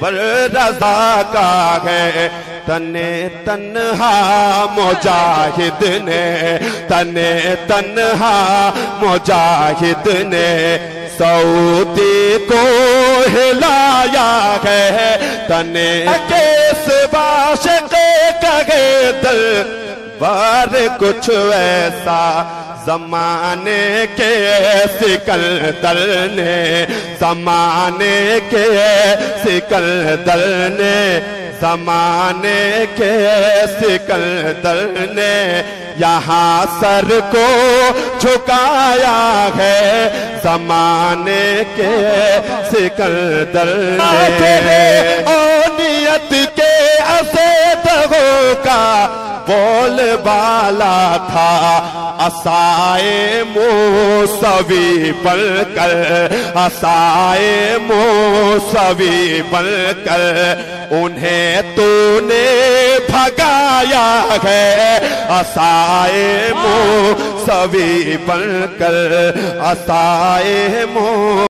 पर रजा का है। तने तन्हा मुजाहिद ने, तने तन्हा मुजाहिद ने, सऊदी को हिलाया है। तने केस बाश के कगे दिल, बार कुछ ऐसा जमाने के सिकंदर ने जमाने के सिकंदर ने समाने के सिकंदर ने यहाँ सर को झुकाया है, जमाने के सिकंदर ने बोल बाला था, असाए मोसवी बनकर, असाए मोसवी बनकर, उन्हें तूने भगाया है, असाए मो सभी बनकर, असाए मो